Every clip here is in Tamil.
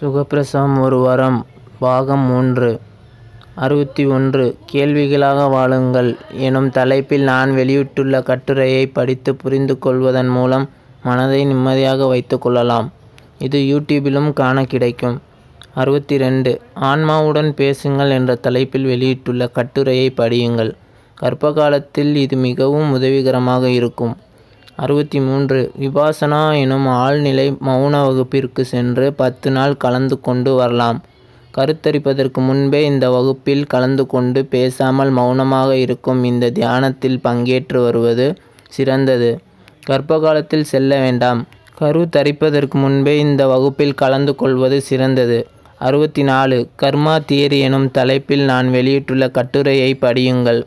சுகப்பிரசவம் ஒரு வரம் பாகம் மூன்று. அறுபத்தி ஒன்று. கேள்விகளாக வாழுங்கள். எனும் தலைப்பில் நான் வெளியிட்டுள்ள கட்டுரையை படித்து புரிந்து கொள்வதன் மூலம் மனதை நிம்மதியாக வைத்துக்கொள்ளலாம் இது யூடியூபிலும் காண கிடைக்கும். அறுபத்தி ரெண்டு. ஆன்மாவுடன் பேசுங்கள் என்ற தலைப்பில் வெளியிட்டுள்ள கட்டுரையை படியுங்கள். கர்ப்ப காலத்தில் இது மிகவும் உதவிகரமாக இருக்கும். அறுபத்தி மூன்று விபாசனா எனும் ஆழ்நிலை மௌன வகுப்பிற்கு சென்று பத்து நாள் கலந்து கொண்டு வரலாம். கருத்தரிப்பதற்கு முன்பே இந்த வகுப்பில் கலந்து கொண்டு பேசாமல் மௌனமாக இருக்கும் இந்த தியானத்தில் பங்கேற்று வருவது சிறந்தது. கர்ப்ப காலத்தில் செல்ல வேண்டாம். கரு தரிப்பதற்கு முன்பே இந்த வகுப்பில் கலந்து கொள்வது சிறந்தது. அறுபத்தி நாலு கர்மா தியரி எனும் தலைப்பில் நான் வெளியிட்டுள்ள கட்டுரையை படியுங்கள்.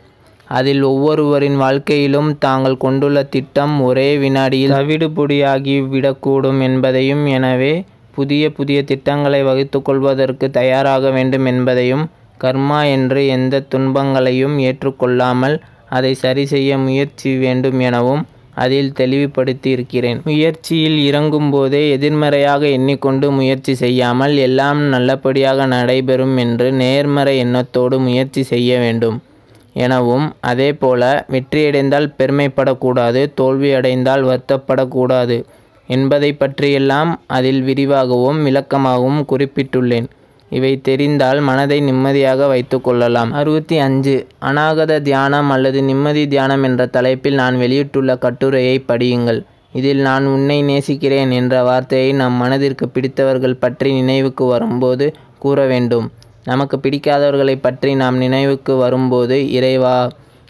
அதில் ஒவ்வொருவரின் வாழ்க்கையிலும் தாங்கள் கொண்டுள்ள திட்டம் ஒரே வினாடியில் தவிடுபொடியாகி விடக்கூடும் என்பதையும் எனவே புதிய புதிய திட்டங்களை வகுத்துக் கொள்வதற்கு தயாராக வேண்டும் என்பதையும் கர்மா என்று எந்த துன்பங்களையும் ஏற்றுக்கொள்ளாமல் அதை சரி செய்ய முயற்சி வேண்டும் எனவும் அதில் தெளிவுபடுத்தி இருக்கிறேன் முயற்சியில் இறங்கும் போதே எதிர்மறையாக எண்ணிக்கொண்டு முயற்சி செய்யாமல் எல்லாம் நல்லபடியாக நடைபெறும் என்று நேர்மறை எண்ணத்தோடு முயற்சி செய்ய வேண்டும். எனவும் அதேபோல வெற்றியடைந்தால் பெருமைப்படக்கூடாது தோல்வியடைந்தால் வருத்தப்படக்கூடாது என்பதை பற்றியெல்லாம் அதில் விரிவாகவும் விளக்கமாகவும் குறிப்பிட்டுள்ளேன். இவை தெரிந்தால் மனதை நிம்மதியாக வைத்து கொள்ளலாம். அறுபத்தி அஞ்சு. அநாகத தியானம் அல்லது நிம்மதி தியானம் என்ற தலைப்பில் நான் வெளியிட்டுள்ள கட்டுரையை படியுங்கள். இதில் நான் உன்னை நேசிக்கிறேன் என்ற வார்த்தையை நம் மனதிற்கு பிடித்தவர்கள் பற்றி நினைவுக்கு வரும்போது கூற வேண்டும். நமக்கு பிடிக்காதவர்களை பற்றி நாம் நினைவுக்கு வரும்போது இறைவா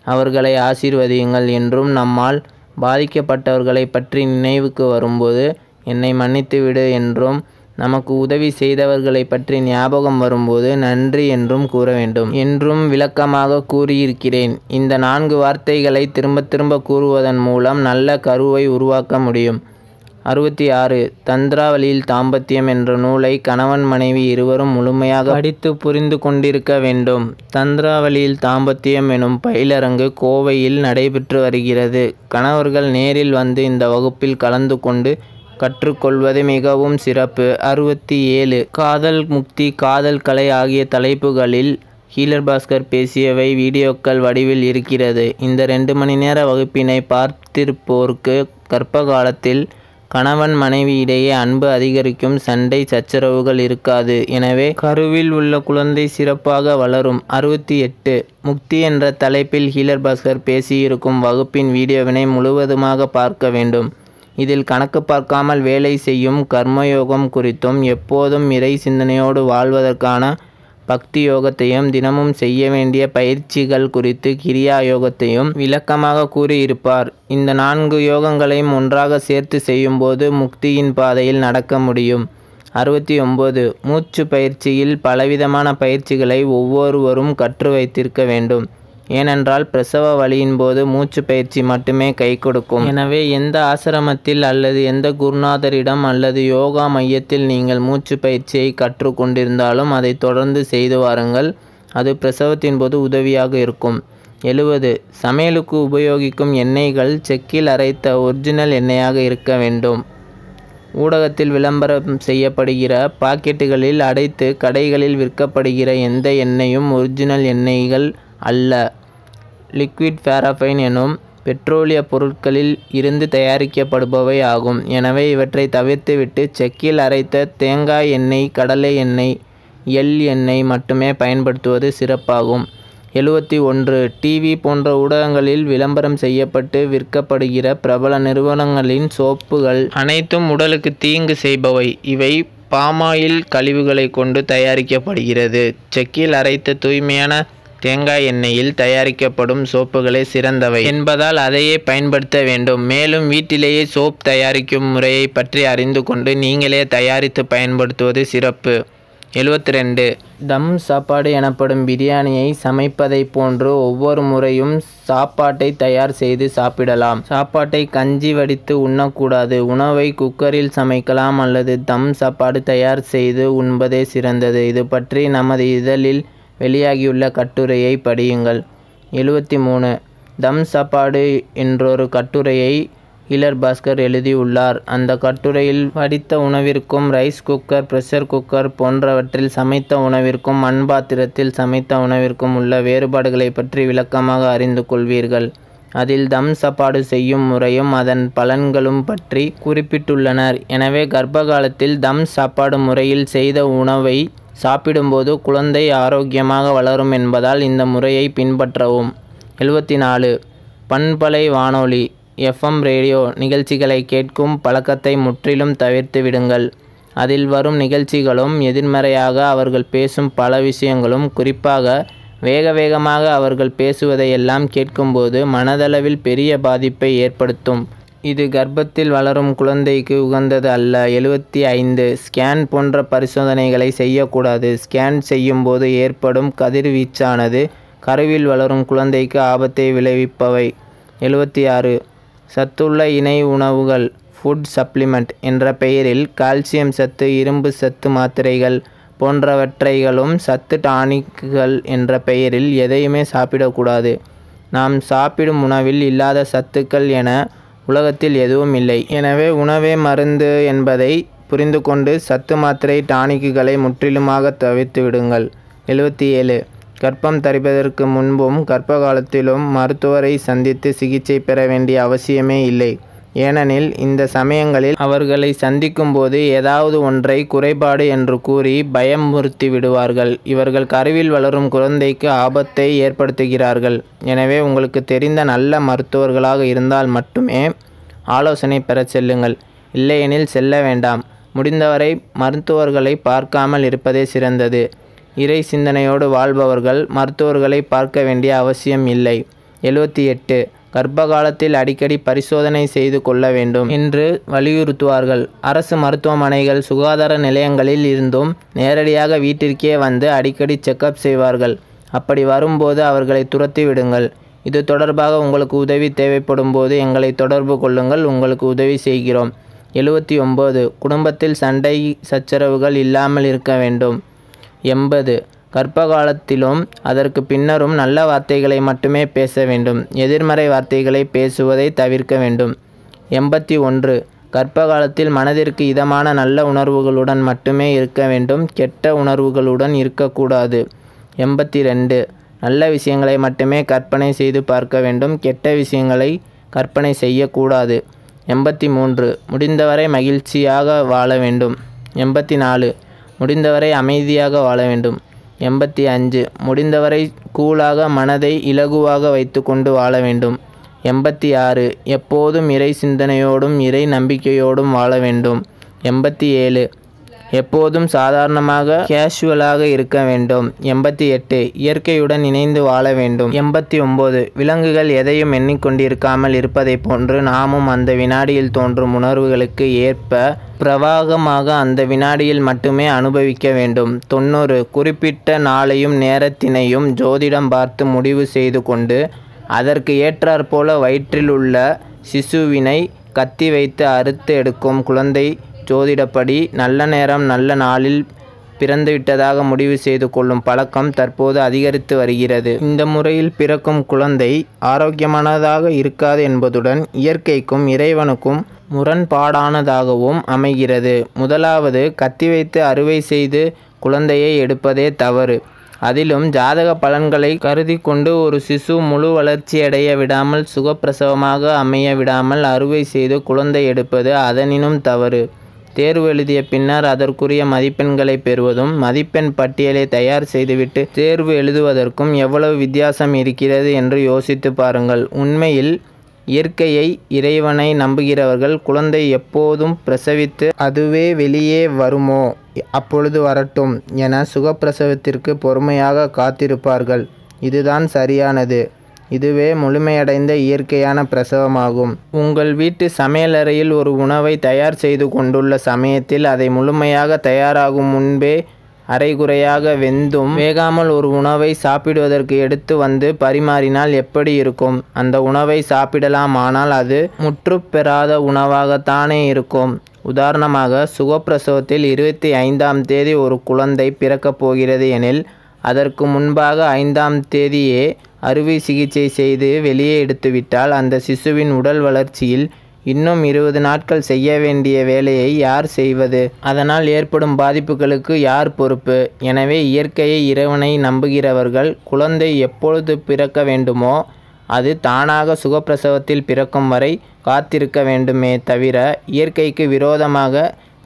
அவர்களை ஆசீர்வதியுங்கள் என்றும் நம்மால் பாதிக்கப்பட்டவர்களை பற்றி நினைவுக்கு வரும்போது என்னை மன்னித்துவிடு என்றும் நமக்கு உதவி செய்தவர்களை பற்றி ஞாபகம் வரும்போது நன்றி என்றும் கூற வேண்டும். என்றும் விளக்கமாக கூறியிருக்கிறேன். இந்த நான்கு வார்த்தைகளை திரும்ப திரும்ப கூறுவதன் மூலம் நல்ல கருவை உருவாக்க முடியும். அறுபத்தி ஆறு தந்திராவளியில் தாம்பத்தியம் என்ற நூலை கணவன் மனைவி இருவரும் முழுமையாக படித்து புரிந்து கொண்டிருக்க வேண்டும். தந்திராவளியில் தாம்பத்தியம் எனும் பயிலரங்கு கோவையில் நடைபெற்று வருகிறது. கணவர்கள் நேரில் வந்து இந்த வகுப்பில் கலந்து கொண்டு கற்றுக்கொள்வது மிகவும் சிறப்பு. அறுபத்தி ஏழு காதல் முக்தி காதல் கலை ஆகிய தலைப்புகளில் ஹீலர் பாஸ்கர் பேசியவை வீடியோக்கள் வடிவில் இருக்கிறது. இந்த ரெண்டு மணி நேர வகுப்பினை பார்த்திருப்போருக்கு கர்ப்ப காலத்தில் கணவன் மனைவி இடையே அன்பு அதிகரிக்கும் சண்டை சச்சரவுகள் இருக்காது. எனவே கருவில் உள்ள குழந்தை சிறப்பாக வளரும். அறுபத்தி எட்டு. முக்தி என்ற தலைப்பில் ஹீலர் பாஸ்கர் பேசியிருக்கும் வகுப்பின் வீடியோவினை முழுவதுமாக பார்க்க வேண்டும். இதில் கணக்கு பார்க்காமல் வேலை செய்யும் கர்மயோகம் குறித்தும் எப்போதும் இறை சிந்தனையோடு வாழ்வதற்கான பக்தி யோகத்தையும் தினமும் செய்ய வேண்டிய பயிற்சிகள் குறித்து கிரியா யோகத்தையும் விளக்கமாக கூறியிருப்பார். இந்த நான்கு யோகங்களையும் ஒன்றாக சேர்த்து செய்யும்போது முக்தியின் பாதையில் நடக்க முடியும். அறுபத்தி ஒம்பது மூச்சு பயிற்சியில் பலவிதமான பயிற்சிகளை ஒவ்வொருவரும் கற்று வைத்திருக்க வேண்டும். ஏனென்றால் பிரசவ வழியின் போது மூச்சு பயிற்சி மட்டுமே கை கொடுக்கும். எனவே எந்த ஆசிரமத்தில் அல்லது எந்த குருநாதரிடம் அல்லது யோகா மையத்தில் நீங்கள் மூச்சு பயிற்சியை கற்றுக்கொண்டிருந்தாலும் அதை தொடர்ந்து செய்து வாருங்கள். அது பிரசவத்தின் போது உதவியாக இருக்கும். எழுவது. சமையலுக்கு உபயோகிக்கும் எண்ணெய்கள் செக்கில் அரைத்த ஒரிஜினல் எண்ணெயாக இருக்க வேண்டும். ஊடகத்தில் விளம்பரம் செய்யப்படுகிற பாக்கெட்டுகளில் அடைத்து கடைகளில் விற்கப்படுகிற எந்த எண்ணெயும் ஒரிஜினல் எண்ணெய்கள் அல்ல. லிக்விட் பேராஃபைன் எனும் பெட்ரோலிய பொருட்களில் இருந்து தயாரிக்கப்படுபவை ஆகும். எனவே இவற்றை தவிர்த்துவிட்டு செக்கில் அரைத்த தேங்காய் எண்ணெய் கடலை எண்ணெய் எள் எண்ணெய் மட்டுமே பயன்படுத்துவது சிறப்பாகும். எழுபத்தி ஒன்று. டிவி போன்ற ஊடகங்களில் விளம்பரம் செய்யப்பட்டு விற்கப்படுகிற பிரபல நிறுவனங்களின் சோப்புகள் அனைத்தும் உடலுக்கு தீங்கு செய்பவை. இவை பாமாயில் கழிவுகளை கொண்டு தயாரிக்கப்படுகிறது. செக்கில் அரைத்த தூய்மையான தேங்காய் எண்ணெயில் தயாரிக்கப்படும் சோப்புகளே சிறந்தவை என்பதால் அதையே பயன்படுத்த வேண்டும். மேலும் வீட்டிலேயே சோப் தயாரிக்கும் முறையை பற்றி அறிந்து கொண்டு நீங்களே தயாரித்து பயன்படுத்துவது சிறப்பு. எழுபத்தி ரெண்டு தம் சாப்பாடு எனப்படும் பிரியாணியை சமைப்பதை போன்று ஒவ்வொரு முறையும் சாப்பாட்டை தயார் செய்து சாப்பிடலாம். சாப்பாட்டை கஞ்சி வடித்து உண்ணக்கூடாது. உணவை குக்கரில் சமைக்கலாம் அல்லது தம் சாப்பாடு தயார் செய்து உண்பதே சிறந்தது. இது பற்றி நமது இதழில் வெளியாகியுள்ள கட்டுரையை படியுங்கள். எழுபத்தி மூணு தம் சாப்பாடு என்றொரு கட்டுரையை ஹீலர் பாஸ்கர் எழுதியுள்ளார். அந்த கட்டுரையில் வடித்த உணவிற்கும் ரைஸ் குக்கர் ப்ரெஷர் குக்கர் போன்றவற்றில் சமைத்த உணவிற்கும் மண் பாத்திரத்தில் சமைத்த உணவிற்கும் உள்ள வேறுபாடுகளை பற்றி விளக்கமாக அறிந்து கொள்வீர்கள். அதில் தம் சாப்பாடு செய்யும் முறையும் அதன் பலன்களும் பற்றி குறிப்பிட்டுள்ளனர். எனவே கர்ப்ப காலத்தில் தம் சாப்பாடு முறையில் செய்த உணவை சாப்பிடும்போது குழந்தை ஆரோக்கியமாக வளரும் என்பதால் இந்த முறையை பின்பற்றவும். எழுபத்தி நாலு பண்பலை வானொலி எஃப்எம் ரேடியோ நிகழ்ச்சிகளை கேட்கும் பழக்கத்தை முற்றிலும் தவிர்த்து விடுங்கள். அதில் வரும் நிகழ்ச்சிகளும் எதிர்மறையாக அவர்கள் பேசும் பல விஷயங்களும் குறிப்பாக வேக வேகமாக அவர்கள் பேசுவதையெல்லாம் கேட்கும்போது மனதளவில் பெரிய பாதிப்பை ஏற்படுத்தும். இது கர்ப்பத்தில் வளரும் குழந்தைக்கு உகந்தது அல்ல. எழுபத்தி ஐந்து. ஸ்கேன் போன்ற பரிசோதனைகளை செய்யக்கூடாது. ஸ்கேன் செய்யும்போது ஏற்படும் கதிர்வீச்சானது கருவில் வளரும் குழந்தைக்கு ஆபத்தை விளைவிப்பவை. எழுபத்தி ஆறு. சத்துள்ள இணை உணவுகள் ஃபுட் சப்ளிமெண்ட் என்ற பெயரில் கால்சியம் சத்து இரும்பு சத்து மாத்திரைகள் போன்றவற்றைகளும் சத்து டானிக்குகள் என்ற பெயரில் எதையுமே சாப்பிடக்கூடாது. நாம் சாப்பிடும் உணவில் இல்லாத சத்துக்கள் என உலகத்தில் எதுவும் இல்லை. எனவே உணவே மருந்து என்பதை புரிந்து கொண்டு சத்து மாத்திரை டானிக்குகளை முற்றிலுமாக தவிர்த்து விடுங்கள். எழுபத்தி ஏழு கர்ப்பம் தரிப்பதற்கு முன்பும் கர்ப்ப காலத்திலும் மருத்துவரை சந்தித்து சிகிச்சை பெற வேண்டிய அவசியமே இல்லை. ஏனெனில் இந்த சமயங்களில் அவர்களை சந்திக்கும்போது ஏதாவது ஒன்றை குறைபாடு என்று கூறி பயமுறுத்தி விடுவார்கள். இவர்கள் கருவில் வளரும் குழந்தைக்கு ஆபத்தை ஏற்படுத்துகிறார்கள். எனவே உங்களுக்கு தெரிந்த நல்ல மருத்துவர்களாக இருந்தால் மட்டுமே ஆலோசனை பெறச் செல்லுங்கள். இல்லையெனில் செல்ல வேண்டாம். முடிந்தவரை மருத்துவர்களை பார்க்காமல் இருப்பதே சிறந்தது. இறை சிந்தனையோடு வாழ்பவர்கள் மருத்துவர்களை பார்க்க வேண்டிய அவசியம் இல்லை. எழுபத்தி எட்டு கர்ப்ப காலத்தில் அடிக்கடி பரிசோதனை செய்து கொள்ள வேண்டும் என்று வலியுறுத்துவார்கள். அரசு மருத்துவமனைகள் சுகாதார நிலையங்களில் இருந்தும் நேரடியாக வீட்டிற்கே வந்து அடிக்கடி செக்கப் செய்வார்கள். அப்படி வரும்போது அவர்களை துரத்தி விடுங்கள். இது தொடர்பாக உங்களுக்கு உதவி தேவைப்படும் போது எங்களை தொடர்பு கொள்ளுங்கள். உங்களுக்கு உதவி செய்கிறோம். எழுபத்தி ஒம்பது குடும்பத்தில் சண்டை சச்சரவுகள் இல்லாமல் இருக்க வேண்டும். எண்பது. கற்பகாலத்திலும் அதற்கு பின்னரும் நல்ல வார்த்தைகளை மட்டுமே பேச வேண்டும். எதிர்மறை வார்த்தைகளை பேசுவதை தவிர்க்க வேண்டும். எண்பத்தி ஒன்று. கற்பகாலத்தில் மனதிற்கு இதமான நல்ல உணர்வுகளுடன் மட்டுமே இருக்க வேண்டும். கெட்ட உணர்வுகளுடன் இருக்கக்கூடாது. எண்பத்தி ரெண்டு. நல்ல விஷயங்களை மட்டுமே கற்பனை செய்து பார்க்க வேண்டும். கெட்ட விஷயங்களை கற்பனை செய்யக்கூடாது. எண்பத்தி மூன்று. முடிந்தவரை மகிழ்ச்சியாக வாழ வேண்டும். எண்பத்தி நாலு. முடிந்தவரை அமைதியாக வாழ வேண்டும். எண்பத்தி அஞ்சு. முடிந்தவரை கூலாக மனதை இலகுவாக வைத்துக்கொண்டு வாழ வேண்டும். எண்பத்தி ஆறு. எப்போதும் இறை சிந்தனையோடும் இறை நம்பிக்கையோடும் வாழ வேண்டும். எண்பத்தி ஏழு. எப்போதும் சாதாரணமாக கேஷுவலாக இருக்க வேண்டும். எண்பத்தி எட்டு இயற்கையுடன் இணைந்து வாழ வேண்டும். எண்பத்தி ஒன்பது விலங்குகள் எதையும் எண்ணிக்கொண்டிருக்காமல் இருப்பதைப் போன்று நாமும் அந்த வினாடியில் தோன்றும் உணர்வுகளுக்கு ஏற்ப பிரவாகமாக அந்த வினாடியில் மட்டுமே அனுபவிக்க வேண்டும். தொண்ணூறு குறிப்பிட்ட நாளையும் நேரத்தினையும் ஜோதிடம் பார்த்து முடிவு செய்து கொண்டு அதற்கு ஏற்றாற்போல வயிற்றில் உள்ள சிசுவினை கத்தி வைத்து அறுத்து எடுக்கும் குழந்தை ஜோதிடப்படி நல்ல நேரம் நல்ல நாளில் பிறந்துவிட்டதாக முடிவு செய்து கொள்ளும் பழக்கம் தற்போது அதிகரித்து வருகிறது. இந்த முறையில் பிறக்கும் குழந்தை ஆரோக்கியமானதாக இருக்காது என்பதுடன் இயற்கைக்கும் இறைவனுக்கும் முரண்பாடானதாகவும் அமைகிறது. முதலாவது கத்தி வைத்து அறுவை செய்து குழந்தையை எடுப்பதே தவறு. அதிலும் ஜாதக பலன்களை கருதி கொண்டு ஒரு சிசு முழு வளர்ச்சியடைய விடாமல் சுகப்பிரசவமாக அமைய விடாமல் அறுவை செய்து குழந்தை எடுப்பது அதனினும் தவறு. தேர்வு எழுதிய பின்னர் அதற்குரிய மதிப்பெண்களை பெறுவதும் மதிப்பெண் பட்டியலை தயார் செய்துவிட்டு தேர்வு எழுதுவதற்கும் எவ்வளவு வித்தியாசம் இருக்கிறது என்று யோசித்து பாருங்கள். உண்மையில் இயற்கையை இறைவனை நம்புகிறவர்கள் குழந்தை எப்போதும் பிரசவித்து அதுவே வெளியே வருமோ? அப்பொழுது வரட்டும் என சுகப்பிரசவத்திற்கு பொறுமையாக காத்திருப்பார்கள். இதுதான் சரியானது. இதுவே முழுமையடைந்த இயற்கையான பிரசவமாகும். உங்கள் வீட்டு சமையலறையில் ஒரு உணவை தயார் செய்து கொண்டுள்ள சமயத்தில் அதை முழுமையாக தயாராகும் முன்பே அரைகுறையாக வெந்தும் வேகாமல் ஒரு உணவை சாப்பிடுவதற்கு எடுத்து வந்து பரிமாறினால் எப்படி இருக்கும்? அந்த உணவை சாப்பிடலாம் ஆனால் அது முற்றுப்பெறாத உணவாகத்தானே இருக்கும். உதாரணமாக சுகப்பிரசவத்தில் இருபத்தி ஐந்தாம் தேதி ஒரு குழந்தை பிறக்கப் போகிறது எனில் அதற்கு முன்பாக ஐந்தாம் தேதியே அறுவை சிகிச்சை செய்து வெளியே எடுத்துவிட்டால் அந்த சிசுவின் உடல் வளர்ச்சியில் இன்னும் இருபது நாட்கள் செய்ய வேண்டிய வேலையை யார் செய்வது? அதனால் ஏற்படும் பாதிப்புகளுக்கு யார் பொறுப்பு? எனவே இயற்கையை இறைவனை நம்புகிறவர்கள் குழந்தை எப்பொழுது பிறக்க வேண்டுமோ அது தானாக சுகப்பிரசவத்தில் பிறக்கும் வரை காத்திருக்க வேண்டுமே தவிர இயற்கைக்கு விரோதமாக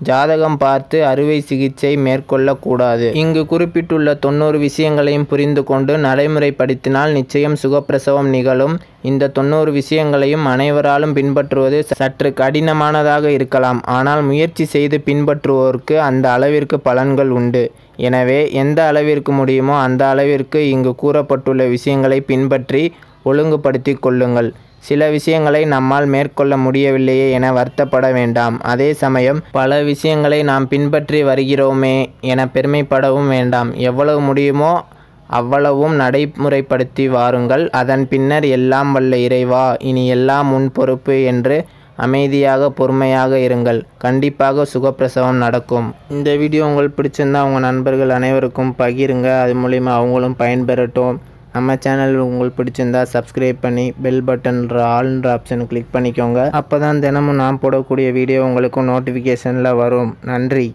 ஜாதகம் பார்த்து அறுவை சிகிச்சை மேற்கொள்ளக்கூடாது. இங்கு குறிப்பிட்டுள்ள தொண்ணூறு விஷயங்களையும் புரிந்து கொண்டு நடைமுறைப்படுத்தினால் நிச்சயம் சுகப்பிரசவம் நிகழும். இந்த தொண்ணூறு விஷயங்களையும் அனைவராலும் பின்பற்றுவது சற்று கடினமானதாக இருக்கலாம். ஆனால் முயற்சி செய்து பின்பற்றுவோருக்கு அந்த அளவிற்கு பலன்கள் உண்டு. எனவே எந்த அளவிற்கு முடியுமோ அந்த அளவிற்கு இங்கு கூறப்பட்டுள்ள விஷயங்களை பின்பற்றி ஒழுங்குபடுத்தி கொள்ளுங்கள். சில விஷயங்களை நம்மால் மேற்கொள்ள முடியவில்லையே என வருத்தப்பட வேண்டாம். அதே சமயம் பல விஷயங்களை நாம் பின்பற்றி வருகிறோமே என பெருமைப்படவும் வேண்டாம். எவ்வளவு முடியுமோ அவ்வளவும் நடைமுறைப்படுத்தி வாருங்கள். அதன் பின்னர் எல்லாம் வல்ல இறைவா இனி எல்லாம் உன் பொறுப்பு என்று அமைதியாக பொறுமையாக இருங்கள். கண்டிப்பாக சுகப்பிரசவம் நடக்கும். இந்த வீடியோ உங்களுக்கு பிடிச்சிருந்தா உங்கள் நண்பர்கள் அனைவருக்கும் பகிருங்க. அது மூலிமா அவங்களும் பயன்பெறட்டும். நம்ம சேனல் உங்களுக்கு பிடிச்சிருந்தா சப்ஸ்கிரைப் பண்ணி பெல் பட்டன்ற ஆல்ன்ற ஆப்ஷன் கிளிக் பண்ணிக்கோங்க. அப்போ தான் தினமும் நான் போடக்கூடிய வீடியோ உங்களுக்கு நோட்டிஃபிகேஷனில் வரும். நன்றி.